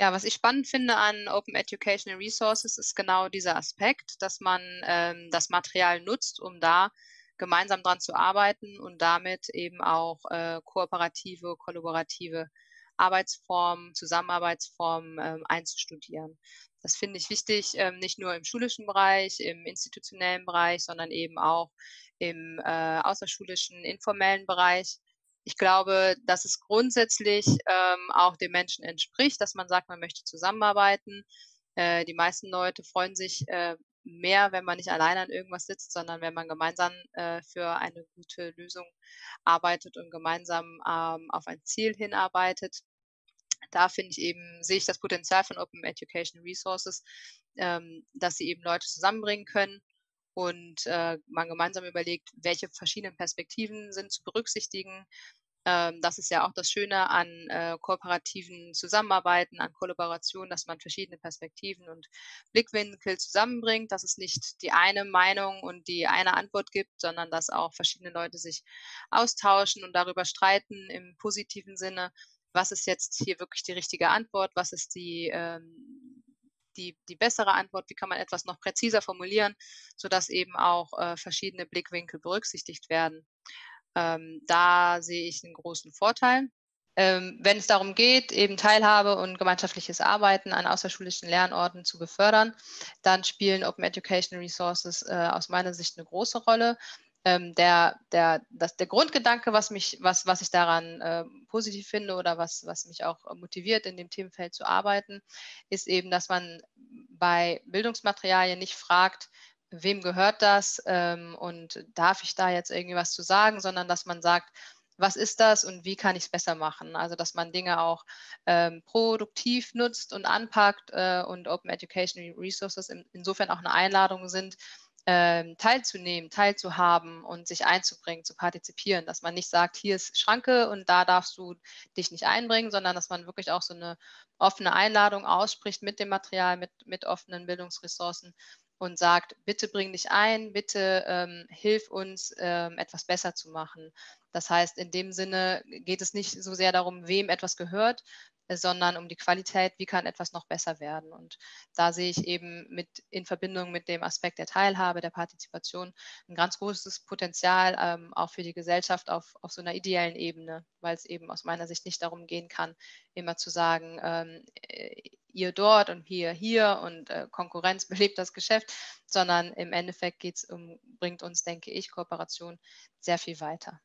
Ja, was ich spannend finde an Open Educational Resources ist genau dieser Aspekt, dass man ähm, das Material nutzt, um da gemeinsam dran zu arbeiten und damit eben auch äh, kooperative, kollaborative Arbeitsformen, Zusammenarbeitsformen ähm, einzustudieren. Das finde ich wichtig, ähm, nicht nur im schulischen Bereich, im institutionellen Bereich, sondern eben auch im äh, außerschulischen, informellen Bereich ich glaube, dass es grundsätzlich ähm, auch den Menschen entspricht, dass man sagt, man möchte zusammenarbeiten. Äh, die meisten Leute freuen sich äh, mehr, wenn man nicht alleine an irgendwas sitzt, sondern wenn man gemeinsam äh, für eine gute Lösung arbeitet und gemeinsam ähm, auf ein Ziel hinarbeitet. Da finde ich eben, sehe ich das Potenzial von Open Education Resources, ähm, dass sie eben Leute zusammenbringen können und äh, man gemeinsam überlegt, welche verschiedenen Perspektiven sind zu berücksichtigen. Ähm, das ist ja auch das Schöne an äh, kooperativen Zusammenarbeiten, an Kollaboration, dass man verschiedene Perspektiven und Blickwinkel zusammenbringt, dass es nicht die eine Meinung und die eine Antwort gibt, sondern dass auch verschiedene Leute sich austauschen und darüber streiten im positiven Sinne, was ist jetzt hier wirklich die richtige Antwort, was ist die ähm, die, die bessere Antwort, wie kann man etwas noch präziser formulieren, sodass eben auch äh, verschiedene Blickwinkel berücksichtigt werden. Ähm, da sehe ich einen großen Vorteil. Ähm, wenn es darum geht, eben Teilhabe und gemeinschaftliches Arbeiten an außerschulischen Lernorten zu befördern, dann spielen Open Education Resources äh, aus meiner Sicht eine große Rolle. Ähm, der, der, das, der Grundgedanke, was, mich, was, was ich daran äh, positiv finde oder was, was mich auch motiviert, in dem Themenfeld zu arbeiten, ist eben, dass man bei Bildungsmaterialien nicht fragt, wem gehört das ähm, und darf ich da jetzt irgendwie was zu sagen, sondern dass man sagt, was ist das und wie kann ich es besser machen? Also, dass man Dinge auch ähm, produktiv nutzt und anpackt äh, und Open Education Resources in, insofern auch eine Einladung sind, ähm, teilzunehmen, teilzuhaben und sich einzubringen, zu partizipieren, dass man nicht sagt, hier ist Schranke und da darfst du dich nicht einbringen, sondern dass man wirklich auch so eine offene Einladung ausspricht mit dem Material, mit, mit offenen Bildungsressourcen und sagt, bitte bring dich ein, bitte ähm, hilf uns, ähm, etwas besser zu machen. Das heißt, in dem Sinne geht es nicht so sehr darum, wem etwas gehört, sondern um die Qualität, wie kann etwas noch besser werden. Und da sehe ich eben mit in Verbindung mit dem Aspekt der Teilhabe, der Partizipation ein ganz großes Potenzial ähm, auch für die Gesellschaft auf, auf so einer ideellen Ebene, weil es eben aus meiner Sicht nicht darum gehen kann, immer zu sagen, ähm, äh, ihr dort und hier hier und äh, Konkurrenz belebt das Geschäft, sondern im Endeffekt geht's um, bringt uns, denke ich, Kooperation sehr viel weiter.